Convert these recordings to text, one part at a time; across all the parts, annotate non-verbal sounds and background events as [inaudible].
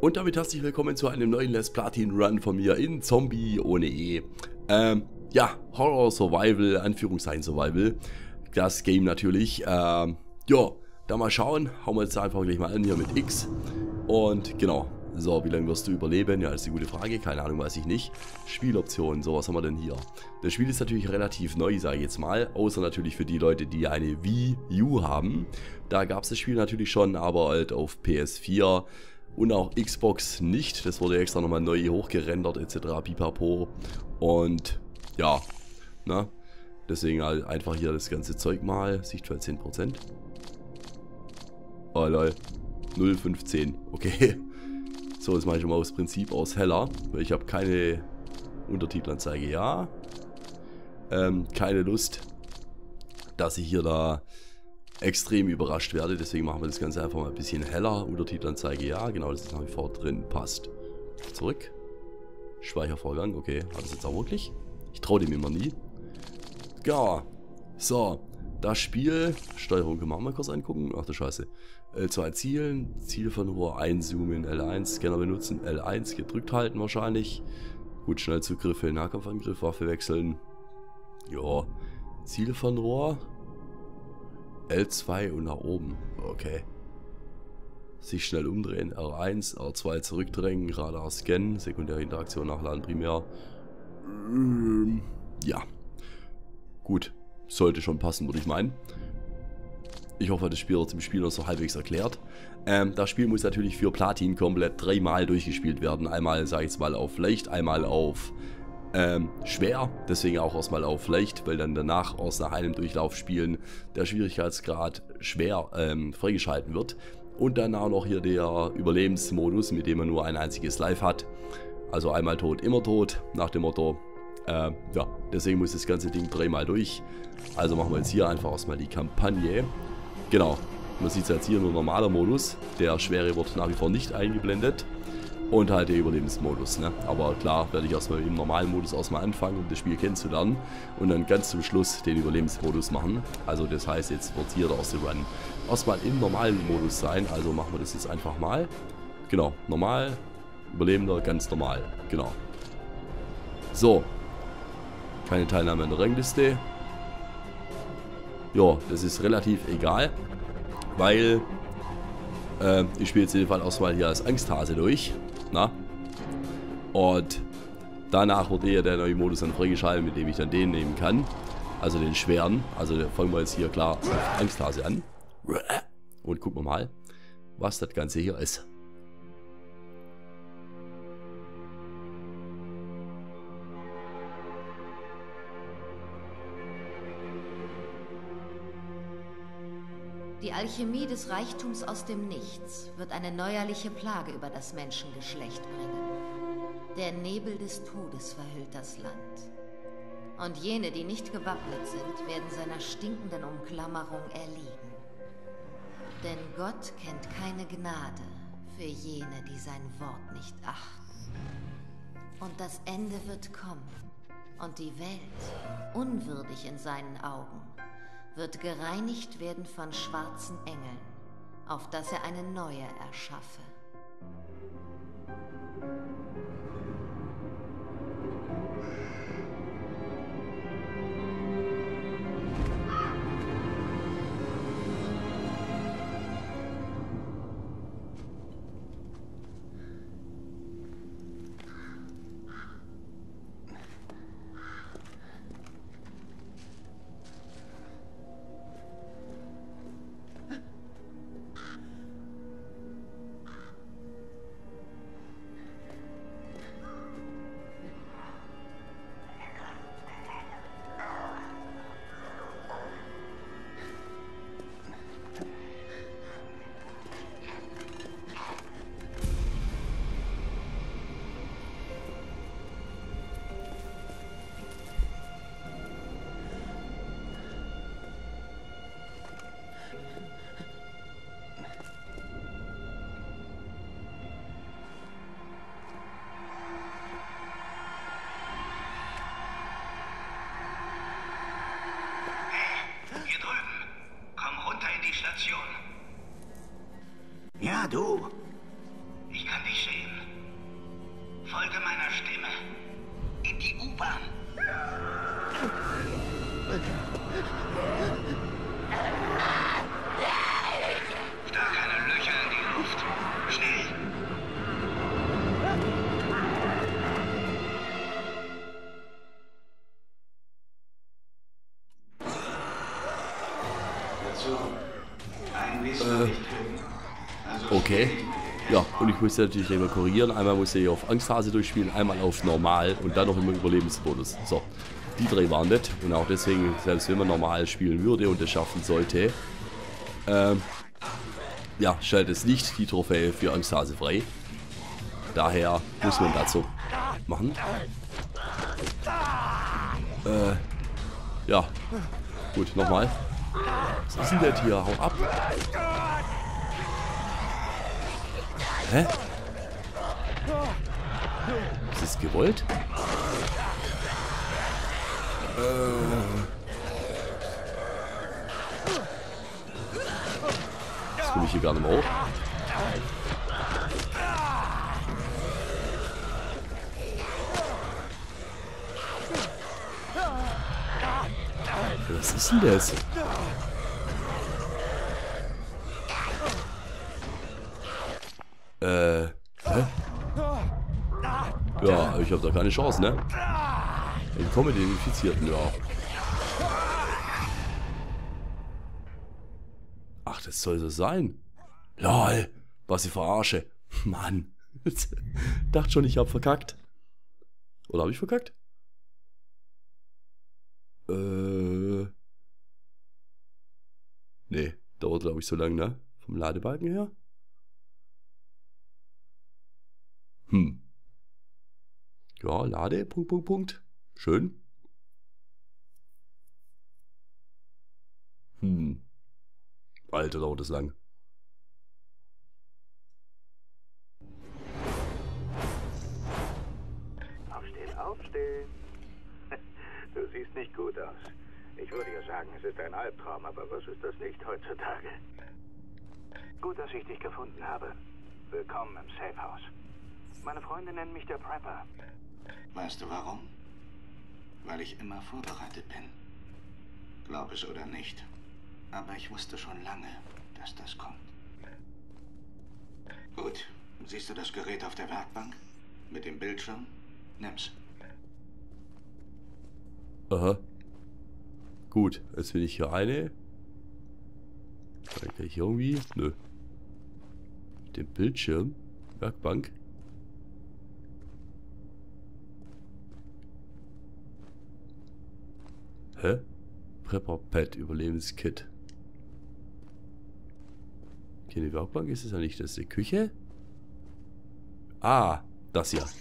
Und damit herzlich willkommen zu einem neuen Let's Platin Run von mir in Zombie ohne E. Ähm, ja, Horror Survival, Anführungszeichen Survival. Das Game natürlich. Ähm, ja, da mal schauen. Hauen wir jetzt einfach gleich mal an hier mit X. Und genau. So, wie lange wirst du überleben? Ja, das ist eine gute Frage. Keine Ahnung, weiß ich nicht. Spieloptionen, so, was haben wir denn hier? Das Spiel ist natürlich relativ neu, sage ich jetzt mal. Außer natürlich für die Leute, die eine Wii U haben. Da gab es das Spiel natürlich schon, aber halt auf PS4 und auch Xbox nicht. Das wurde extra nochmal neu hochgerendert etc. pipapo. Und ja, ne? Deswegen halt einfach hier das ganze Zeug mal. Sichtfeld 10%. Oh lol. 0,15. Okay. [laughs] So, jetzt mache ich mal aus Prinzip aus heller. Weil ich habe keine Untertitelanzeige. Ja. Ähm, keine Lust, dass ich hier da extrem überrascht werde. Deswegen machen wir das Ganze einfach mal ein bisschen heller. Untertitelanzeige ja, genau, das ist nach wie vor drin. Passt. Zurück. Speichervorgang, okay. Hat das jetzt auch wirklich? Ich traue dem immer nie. Ja. So. Das Spiel. Steuerung können wir mal kurz angucken. Ach du Scheiße. Äh, zu erzielen. Ziel von Rohr einzoomen. L1. Scanner benutzen. L1. Gedrückt halten wahrscheinlich. Gut, Schnellzugriffe, Nahkampfangriff, Waffe wechseln. Ja. Ziel von Rohr. L2 und nach oben. Okay. Sich schnell umdrehen. R1, R2 zurückdrängen, Radar scannen, sekundäre Interaktion nachladen, primär. Ähm, ja. Gut. Sollte schon passen, würde ich meinen. Ich hoffe, das Spiel wird dem Spieler so halbwegs erklärt. Ähm, das Spiel muss natürlich für Platin komplett dreimal durchgespielt werden. Einmal, sage ich jetzt mal, auf leicht, einmal auf ähm, schwer, deswegen auch erstmal auf leicht, weil dann danach aus nach einem Durchlauf spielen der Schwierigkeitsgrad schwer ähm, freigeschalten wird. Und dann auch noch hier der Überlebensmodus, mit dem man nur ein einziges Live hat. Also einmal tot, immer tot, nach dem Motto. Äh, ja, deswegen muss das ganze Ding dreimal durch. Also machen wir jetzt hier einfach erstmal die Kampagne. Genau, man sieht es jetzt hier nur normaler Modus. Der schwere wird nach wie vor nicht eingeblendet. Und halt der Überlebensmodus. Ne? Aber klar werde ich erstmal im normalen Modus erstmal anfangen, um das Spiel kennenzulernen. Und dann ganz zum Schluss den Überlebensmodus machen. Also das heißt, jetzt wird hier der erste Run erstmal im normalen Modus sein. Also machen wir das jetzt einfach mal. Genau, normal, Überlebender, ganz normal. Genau. So. Keine Teilnahme an der Rangliste. Ja, das ist relativ egal. Weil äh, ich spiele jetzt in dem Fall erstmal hier als Angsthase durch. Na? Und danach wird eher der neue Modus dann freigeschaltet, mit dem ich dann den nehmen kann. Also den schweren. Also fangen wir jetzt hier klar auf Angsthase an. Und gucken wir mal, was das Ganze hier ist. Alchemie des Reichtums aus dem Nichts wird eine neuerliche Plage über das Menschengeschlecht bringen. Der Nebel des Todes verhüllt das Land. Und jene, die nicht gewappnet sind, werden seiner stinkenden Umklammerung erliegen. Denn Gott kennt keine Gnade für jene, die sein Wort nicht achten. Und das Ende wird kommen. Und die Welt, unwürdig in seinen Augen, wird gereinigt werden von schwarzen Engeln, auf dass er eine neue erschaffe. Ja, Ich musste natürlich immer korrigieren. Einmal musste ich auf Angstphase durchspielen, einmal auf Normal und dann noch im Überlebensmodus. So, die drei waren nett und auch deswegen, selbst wenn man normal spielen würde und es schaffen sollte, ähm, ja, stellt es nicht die Trophäe für Angsthase frei. Daher muss man so machen. Äh, ja, gut, nochmal. Was ist denn das hier? Hau ab. Hä? Ist das gewollt? Das will ich hier gar nicht mehr hoch. Was ist denn das? Äh, hä? Ja, ich habe da keine Chance, ne? Ich komme den Infizierten, ja. Ach, das soll so sein. Lol, was ich verarsche. Mann. [laughs] Dachte schon, ich hab verkackt. Oder habe ich verkackt? Äh. Nee, dauert glaube ich so lang, ne? Vom Ladebalken her. Hm. Ja, Lade, Punkt, Punkt, Punkt. Schön. Hm. Alter, dauert das lang. Aufstehen, aufstehen. [laughs] Du siehst nicht gut aus. Ich würde ja sagen, es ist ein Albtraum, aber was ist das nicht heutzutage? Gut, dass ich dich gefunden habe. Willkommen im Safe House. Meine Freunde nennen mich der Prepper. Weißt du warum? Weil ich immer vorbereitet bin. Glaub es oder nicht. Aber ich wusste schon lange, dass das kommt. Gut. Siehst du das Gerät auf der Werkbank? Mit dem Bildschirm? Nimm's. Aha. Gut, jetzt bin ich hier eine. Kann ich hier irgendwie? Nö. Mit dem Bildschirm. Werkbank. Hä? Prepper Pad, Überlebenskit. Okay, die Werkbank ist es ja nicht. Das ist die Küche. Ah, das hier. Eine.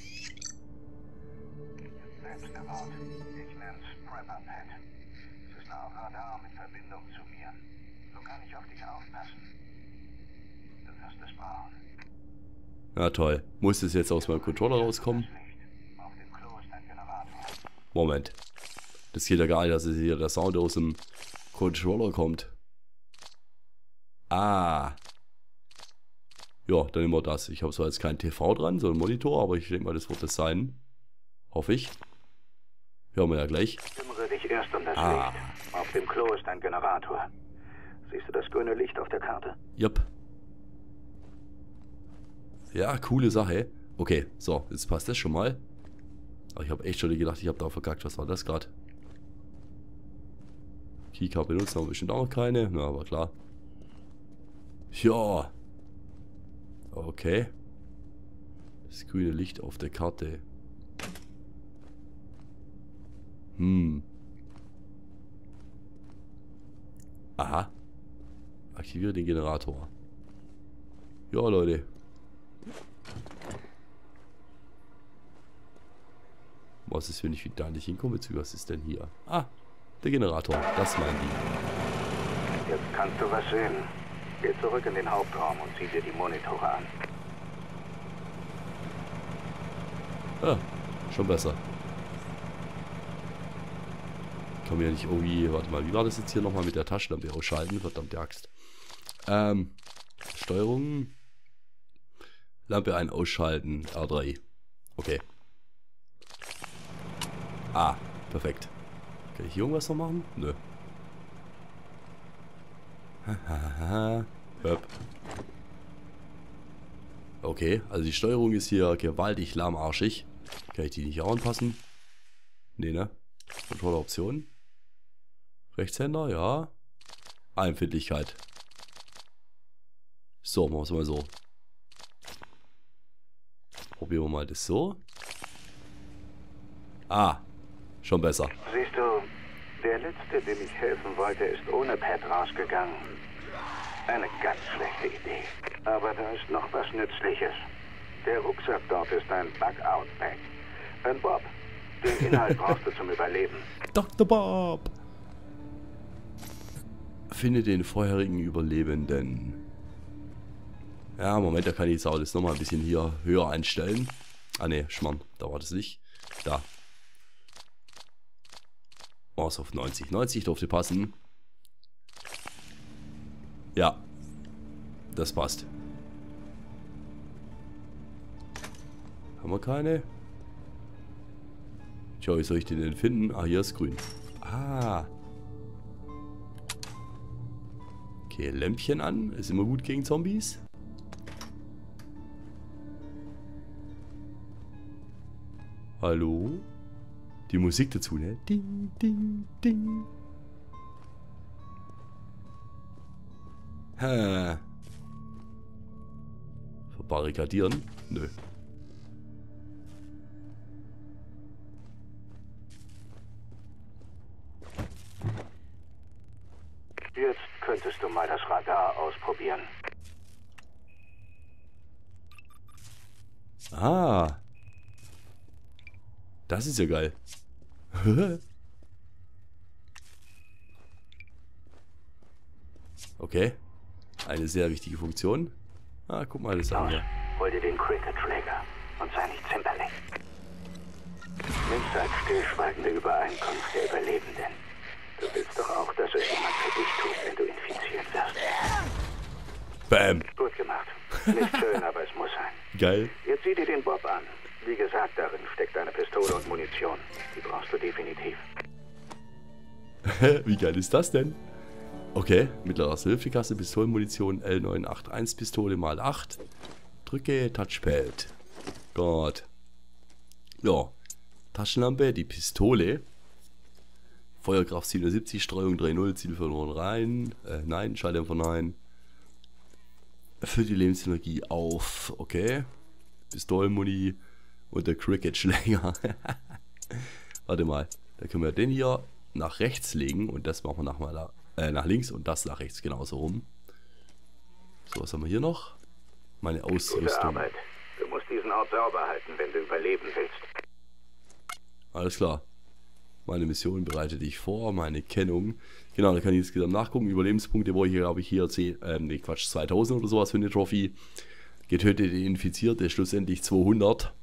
Na toll. Muss es jetzt aus meinem Controller rauskommen? Moment. Das geht ja gar nicht, dass es hier der Sound aus dem Controller kommt. Ah. Ja, dann nehmen wir das. Ich habe zwar jetzt kein TV dran, sondern Monitor, aber ich denke mal, das wird es sein. Hoffe ich. Hören wir ja gleich. Kümmere dich erst um das Ah. Licht. Auf dem Klo ist ein Generator. Siehst du das grüne Licht auf der Karte? Jupp. Ja, coole Sache. Okay, so, jetzt passt das schon mal. Aber ich habe echt schon gedacht, ich habe da verkackt. Was war das gerade? Keycard benutzen haben wir bestimmt auch noch keine. Na, aber klar. Ja. Okay. Das grüne Licht auf der Karte. Hm. Aha. Aktiviere den Generator. Ja, Leute. Was ist, wenn ich da nicht hinkomme? Was ist denn hier? Ah, der Generator. Das meinen die. Jetzt kannst du was sehen. Geh zurück in den Hauptraum und sieh dir die Monitore an. Ah, schon besser. Kann mir ja nicht irgendwie... Warte mal, wie war das jetzt hier nochmal mit der Taschenlampe ausschalten? Verdammte Axt. Ähm, Steuerung. Lampe ein, ausschalten. R3. Okay. Ah, perfekt. Kann ich hier irgendwas noch machen? Nö. [laughs] Okay, also die Steuerung ist hier gewaltig lahmarschig. Kann ich die nicht auch anpassen? Nee, ne? Controller-Optionen. Rechtshänder, ja. Empfindlichkeit. So, machen wir es mal so. Probieren wir mal das so. Ah, schon besser. Siehst du, der Letzte, dem ich helfen wollte, ist ohne Pad rausgegangen. Eine ganz schlechte Idee. Aber da ist noch was Nützliches. Der Rucksack dort ist ein Bug-Out-Pack. Ein Bob. Den Inhalt [laughs] brauchst du zum Überleben. Dr. Bob! Finde den vorherigen Überlebenden. Ja, Moment, da kann ich jetzt auch das nochmal ein bisschen hier höher einstellen. Ah ne, Schmarrn, da war das nicht. Da. Ist auf 90. 90 durfte passen. Ja. Das passt. Haben wir keine? Tja, wie soll ich den denn finden? Ah, hier ist grün. Ah. Okay, Lämpchen an. Ist immer gut gegen Zombies. Hallo? Die Musik dazu, ne? Ding, ding, ding. Hä? Verbarrikadieren? Nö. Das ist ja geil. [laughs] okay. Eine sehr wichtige Funktion. Ah, guck mal das an hol dir den Cricket-Schläger und sei nicht zimperlich. Nimm's als stillschweigende Übereinkunft der Überlebenden. Du willst doch auch, dass es jemand für dich tut, wenn du infiziert wirst. Bam. Gut gemacht. Nicht schön, [laughs] aber es muss sein. Geil. Jetzt sieh dir den Bob an. Wie gesagt, darin steckt eine Pistole und Munition. Die brauchst du definitiv. [laughs] Wie geil ist das denn? Okay, mittlerer Hilfekasse, Pistolenmunition, L981 Pistole mal 8. Drücke Touchpad. Gott. Ja. Taschenlampe, die Pistole. Feuerkraft 77, Streuung 3.0, Ziel verloren rein. Äh, nein, Schalldämpfer nein. Füllt die Lebensenergie auf. Okay. Pistolenmuni und der Cricket-Schläger. [laughs] Warte mal. Da können wir den hier nach rechts legen und das machen wir nach, mal äh, nach links und das nach rechts genauso rum. So, was haben wir hier noch? Meine Gute Ausrüstung. Arbeit. Du musst diesen Ort sauber halten, wenn du überleben willst. Alles klar. Meine Mission bereite dich vor, meine Kennung. Genau, da kann ich insgesamt nachgucken. Überlebenspunkte, wo ich hier, glaube ich, hier 10, ähm, nee, Quatsch, 2000 oder sowas für eine Trophy. Getötete Infizierte, schlussendlich 200.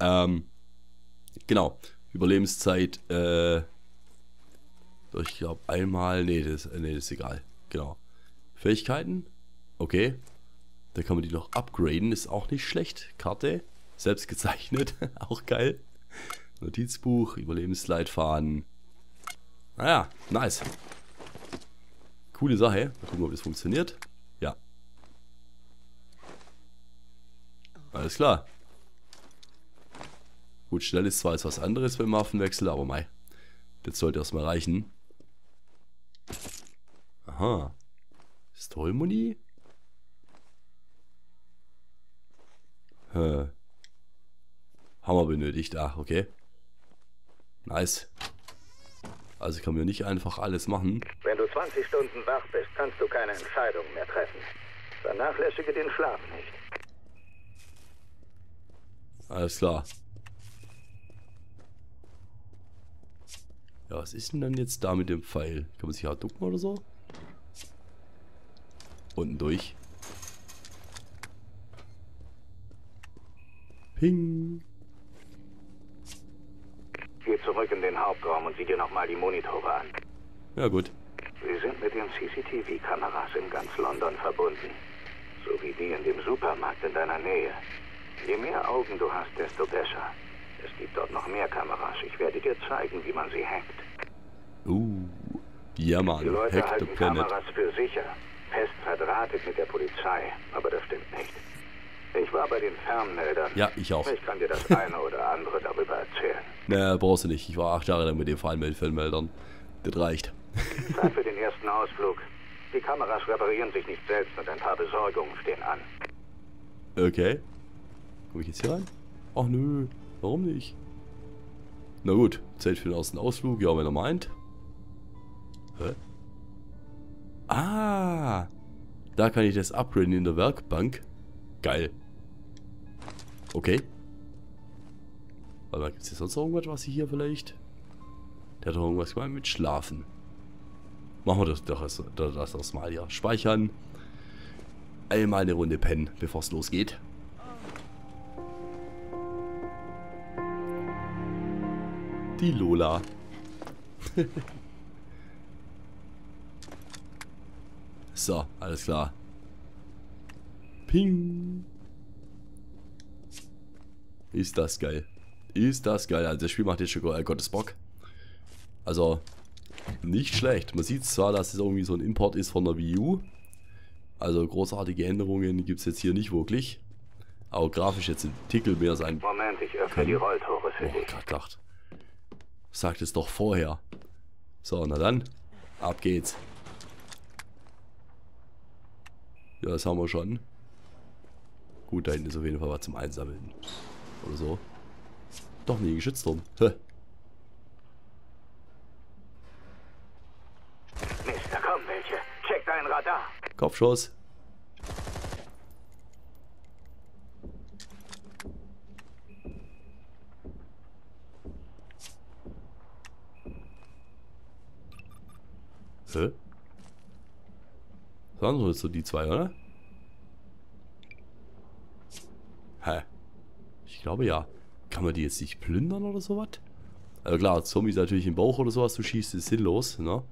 Ähm, genau. Überlebenszeit, äh, ich glaube einmal, nee das, äh, nee, das ist egal. Genau. Fähigkeiten, okay. Da kann man die noch upgraden, ist auch nicht schlecht. Karte, selbst gezeichnet, [laughs] auch geil. Notizbuch, Überlebensleitfaden. Naja, nice. Coole Sache. Mal gucken, ob das funktioniert. Ja. Alles klar. Gut, schnell ist zwar jetzt was anderes beim Waffenwechsel, aber mei. Das sollte erstmal reichen. Aha. Pistolenmuni? Hä. Hammer benötigt. Ach, okay. Nice. Also kann man nicht einfach alles machen. Wenn du 20 Stunden wach bist, kannst du keine Entscheidungen mehr treffen. Vernachlässige den Schlaf nicht. Alles klar. Ja, was ist denn dann jetzt da mit dem Pfeil? Kann man sich halt ducken oder so? Unten durch. Ping. Geh zurück in den Hauptraum und sieh dir nochmal die Monitore an. Ja gut. Sie sind mit den CCTV-Kameras in ganz London verbunden. So wie die in dem Supermarkt in deiner Nähe. Je mehr Augen du hast, desto besser. Es gibt dort noch mehr Kameras. Ich werde dir zeigen, wie man sie hackt. Uh, ja Mann, Die Leute Hack halten. Kameras für sicher. Fest verdrahtet mit der Polizei. Aber das stimmt nicht. Ich war bei den Fernmeldern. Ja, ich auch. Ich kann dir das [laughs] eine oder andere darüber erzählen. Ne, brauchst du nicht. Ich war acht Jahre lang mit den Fallmeldern. Das reicht. Zeit für [laughs] den ersten Ausflug. Die Kameras reparieren sich nicht selbst und ein paar Besorgungen stehen an. Okay. Komm ich jetzt hier rein? Ach nö, warum nicht? Na gut, Zeit für den ersten Ausflug, ja, wenn er meint. Hä? Ah, da kann ich das upgraden in der Werkbank. Geil. Okay. Warte mal, gibt es hier sonst noch irgendwas, was ich hier vielleicht... Der hat doch irgendwas gemeint mit Schlafen. Machen wir das doch erst, das erstmal hier. Speichern. Einmal eine Runde pennen, bevor es losgeht. Die Lola. [laughs] so, alles klar. Ping. Ist das geil. Ist das geil. Also das Spiel macht jetzt schon äh, Gottes Bock. Also, nicht schlecht. Man sieht zwar, dass es irgendwie so ein Import ist von der Wii U. Also großartige Änderungen gibt es jetzt hier nicht wirklich. Aber grafisch jetzt ein Tickel mehr sein. Moment, ich öffne die Rolltore für Oh, dich. grad gedacht. Sagt es doch vorher. So, na dann. Ab geht's. Ja, das haben wir schon. Gut, da hinten ist auf jeden Fall was zum Einsammeln. Oder so. Doch nie geschützt drum. Hä. Mist, da kommen welche. Check dein Radar. Kopfschuss. Hä? Das waren jetzt so die zwei, oder? Hä? Ich glaube ja. Kann man die jetzt nicht plündern oder sowas? Also klar, Zombies natürlich im Bauch oder sowas, du schießt, ist sinnlos, ne?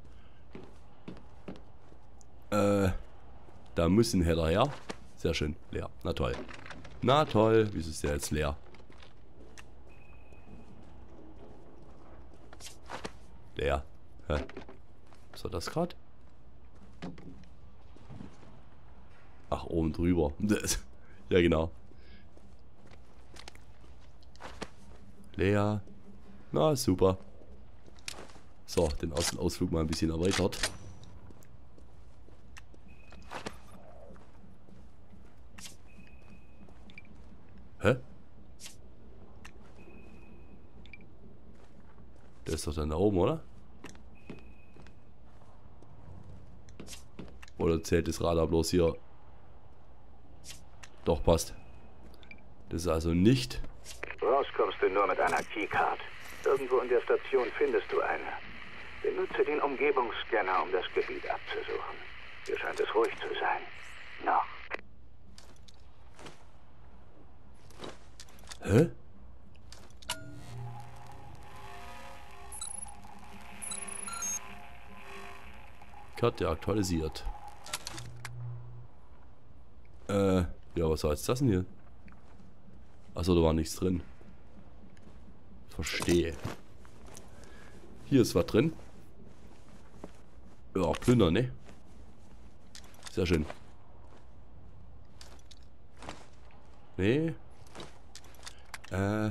Äh, da müssen Header her. Sehr schön, leer. Na toll. Na toll, wieso ist der jetzt leer? Leer. Hä? Was war das gerade? Ach, oben drüber. [laughs] Ja, genau. Leer. Na, super. So, den Aus Ausflug mal ein bisschen erweitert. Hä? Der ist doch dann da oben, oder? Oder zählt das Radar bloß hier? Doch, passt. Das ist also nicht... Raus kommst du nur mit einer Keycard. Irgendwo in der Station findest du eine. Benutze den Umgebungsscanner, um das Gebiet abzusuchen. Hier scheint es ruhig zu sein. Noch. Hä? Karte aktualisiert. Äh, ja, was jetzt das denn hier? Achso, da war nichts drin. Verstehe. Hier ist was drin. Ja, plündern, ne? Sehr schön. Nee. Äh.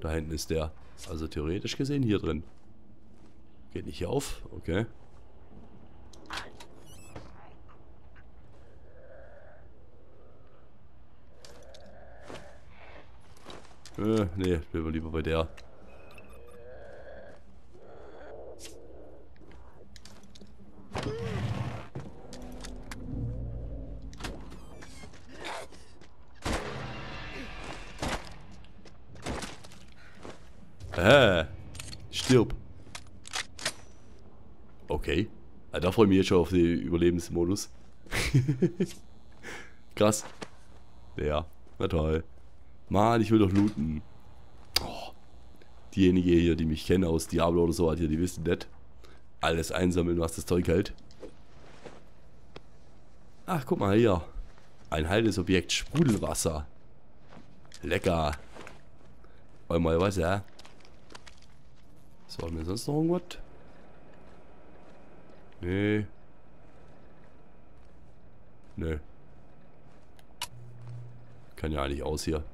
Da hinten ist der. Also theoretisch gesehen hier drin. Geht nicht hier auf. Okay. Äh, nee, bleiben wir lieber bei der. Äh, stirb. Okay. Ah, da freue ich mich jetzt schon auf den Überlebensmodus. [laughs] Krass. Ja, na toll. Mann, ich will doch looten. Oh. Diejenige hier, die mich kennen aus Diablo oder so, hier, die wissen das. Alles einsammeln, was das Zeug hält. Ach, guck mal hier. Ein heiltes Objekt, Sprudelwasser. Lecker. Einmal was, ja. So, haben wir sonst noch irgendwas? Nee. Nö. Kann ja eigentlich aus hier.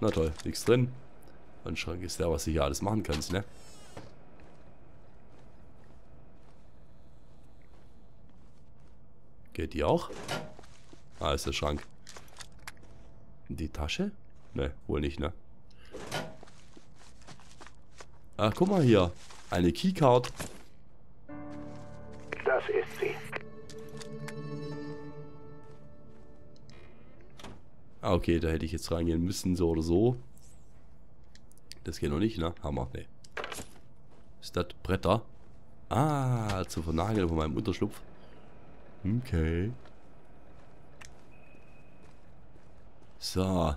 Na toll, nichts drin. Ein Schrank ist der, was du hier alles machen kannst, ne? Geht die auch? Ah, ist der Schrank. Die Tasche? Ne, wohl nicht, ne? Ach, guck mal hier. Eine Keycard. Ah, okay, da hätte ich jetzt reingehen müssen, so oder so. Das geht noch nicht, ne? Hammer, ne. Ist das Bretter? Ah, zu vernageln von meinem Unterschlupf. Okay. So.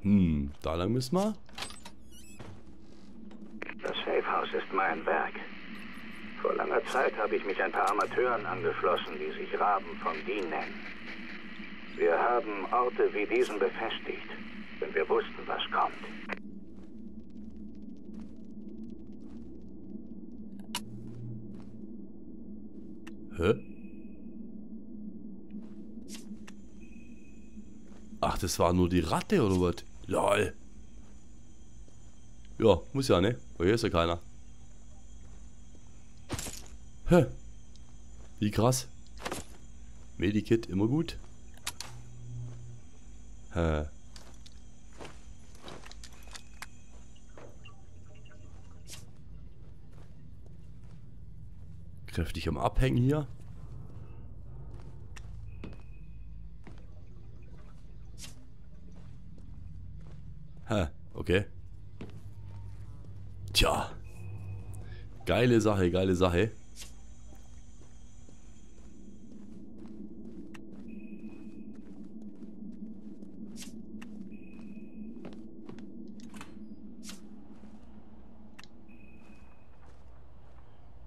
Hm, da lang müssen wir. Das Safehouse ist mein Werk. Vor langer Zeit habe ich mich ein paar Amateuren angeschlossen, die sich Raben vom Dien nennen. Wir haben Orte wie diesen befestigt, wenn wir wussten, was kommt. Hä? Ach, das war nur die Ratte oder was? Lol. Ja, muss ja, ne? Weil hier ist ja keiner. Hä? Wie krass. Medikit immer gut. Hä? Kräftig am Abhängen hier. Hä, okay. Tja. Geile Sache, geile Sache.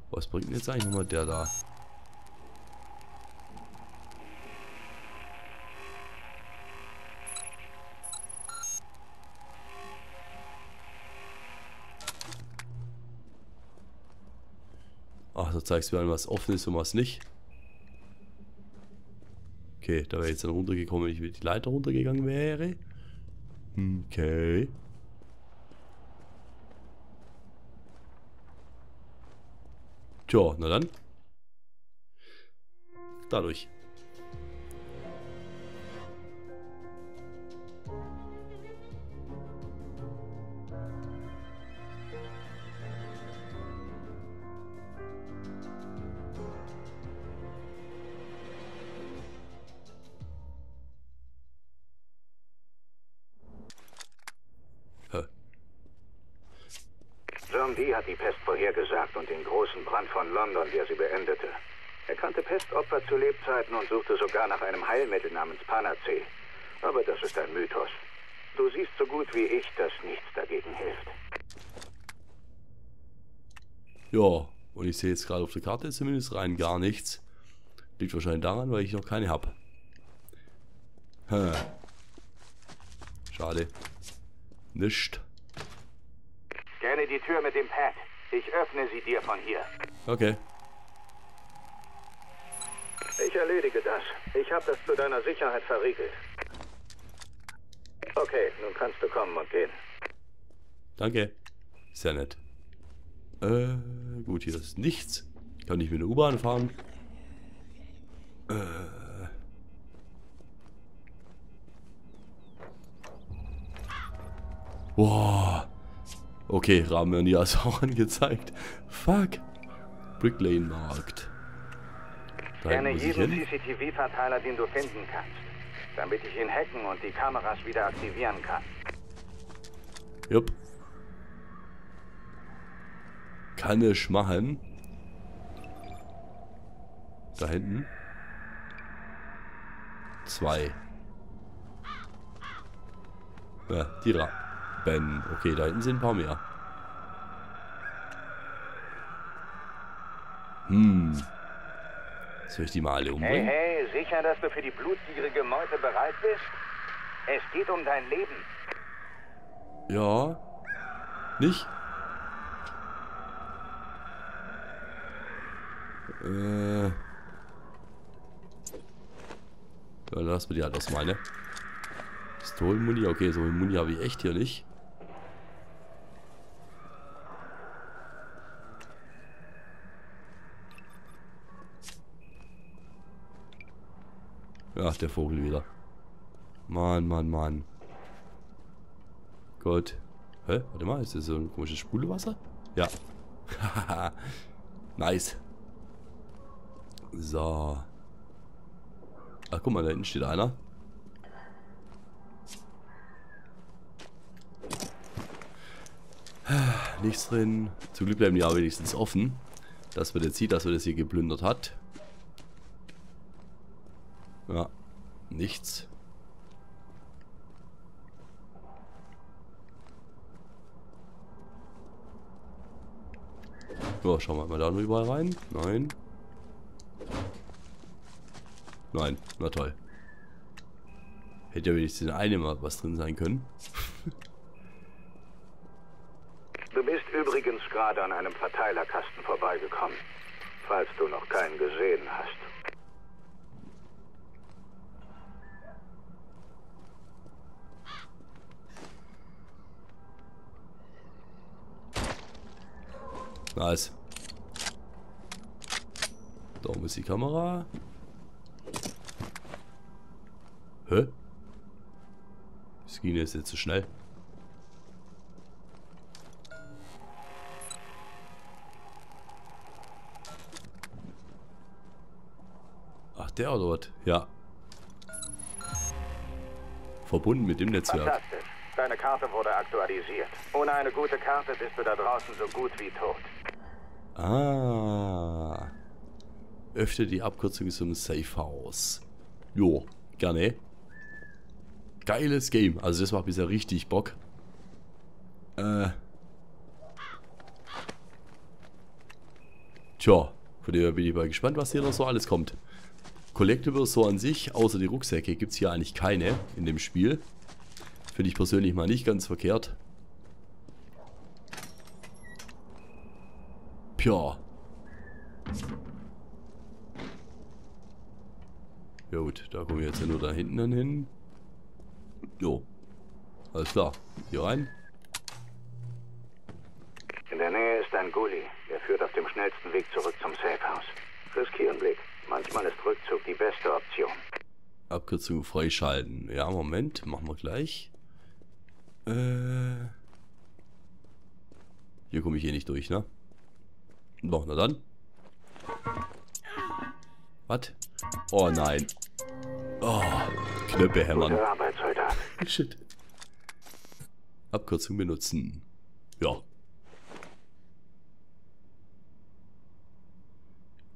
Was bringt denn jetzt eigentlich nochmal der da? Zeigst du mir an, was offen ist und was nicht. Okay, da wäre jetzt dann runtergekommen, wenn ich mit die Leiter runtergegangen wäre. Okay. Tja, na dann. Dadurch. London, der sie beendete. Er kannte Pestopfer zu Lebzeiten und suchte sogar nach einem Heilmittel namens Panacee. Aber das ist ein Mythos. Du siehst so gut wie ich, dass nichts dagegen hilft. Ja, und ich sehe jetzt gerade auf der Karte zumindest rein gar nichts. Liegt wahrscheinlich daran, weil ich noch keine habe. Hm. Schade. Nischt. Gerne die Tür mit dem Pad. Ich öffne sie dir von hier. Okay. Ich erledige das. Ich habe das zu deiner Sicherheit verriegelt. Okay, nun kannst du kommen und gehen. Danke. Sehr nett. Äh, gut, hier ist nichts. Ich kann nicht mit der U-Bahn fahren. Äh. Boah. Okay, Rahmen werden ja also [laughs] auch angezeigt. Fuck. Brick Lane Markt. Da Gerne jeden. CCTV-Verteiler, den du finden kannst. Damit ich ihn hacken und die Kameras wieder aktivieren kann. Jupp. Kann ich machen. Da hinten. Zwei. Ja, die Raben. Okay, da hinten sind ein paar mehr. Hm. Soll ich die mal alle umbringen? Hey, hey, sicher, dass du für die blutgierige Meute bereit bist? Es geht um dein Leben. Ja. Nicht? Äh. Ja, lassen wir die halt erstmal, ne? Pistolenmuni, okay, so Muni habe ich echt hier nicht. Ja, der Vogel wieder. Mann, Mann, Mann. Gott. Hä? Warte mal, ist das so ein komisches Spulewasser? Ja. [laughs] nice. So. Ach, guck mal, da hinten steht einer. Nichts drin. Zum Glück bleiben die aber wenigstens offen. Dass man jetzt sieht, dass man das hier geplündert hat. Ja, nichts. So, schauen wir mal da überall rein. Nein. Nein, na toll. Hätte ja wenigstens in einem mal was drin sein können. [laughs] Du bist übrigens gerade an einem Verteilerkasten vorbeigekommen, falls du noch keinen gesehen hast. Nice. Da oben ist die Kamera. Hä? Das ging jetzt so schnell. Ach, der was? Ja. Verbunden mit dem Netzwerk. Deine Karte wurde aktualisiert. Ohne eine gute Karte bist du da draußen so gut wie tot. Ah. Öffne die Abkürzung zum Safe House. Jo, gerne. Geiles Game. Also das macht bisher richtig Bock. Äh. Tja, von dem bin ich mal gespannt, was hier noch so alles kommt. Collectibles so an sich, außer die Rucksäcke, gibt es hier eigentlich keine in dem Spiel. Finde ich persönlich mal nicht ganz verkehrt. Pja. Ja gut, da kommen wir jetzt ja nur da hinten dann hin. Jo. Alles klar. Hier rein. In der Nähe ist ein Gully. Der führt auf dem schnellsten Weg zurück zum Safehouse. Riskieren Blick. Manchmal ist Rückzug die beste Option. Abkürzung freischalten. Ja, Moment. Machen wir gleich. Äh. Hier komme ich hier nicht durch, ne? Doch, na dann. Was? Oh nein. Oh, Knöpfe hämmern. Shit. Abkürzung benutzen. Ja.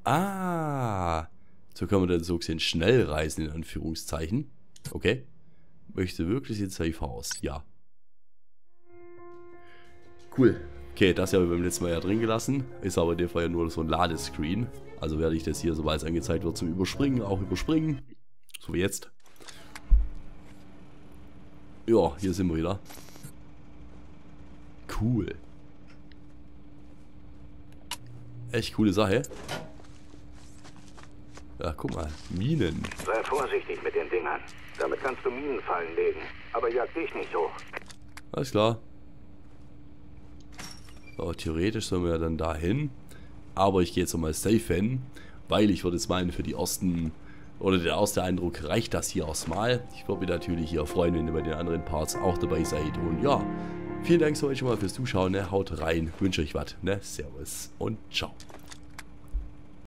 Ah. So kann man dann so gesehen schnell reisen, in Anführungszeichen. Okay. Möchte wirklich ins Safe House. Ja. Cool. Okay, das habe ich beim letzten Mal ja drin gelassen. Ist aber in dem Fall ja nur so ein Ladescreen. Also werde ich das hier, sobald es angezeigt wird, zum Überspringen, auch überspringen. So wie jetzt. Ja, hier sind wir wieder. Cool. Echt coole Sache. Ja, guck mal. Minen. Sei vorsichtig mit den Dingern. Damit kannst du Minenfallen legen. Aber jag dich nicht hoch. Alles klar. So, theoretisch sollen wir ja dann dahin. Aber ich gehe jetzt nochmal safe hin. Weil ich würde jetzt meinen, für die ersten... Oder der erste Eindruck reicht das hier erstmal. Ich würde mich natürlich hier freuen, wenn ihr bei den anderen Parts auch dabei seid. Und ja, vielen Dank so schon mal fürs Zuschauen. Ne? Haut rein, wünsche euch was. Ne? Servus und ciao.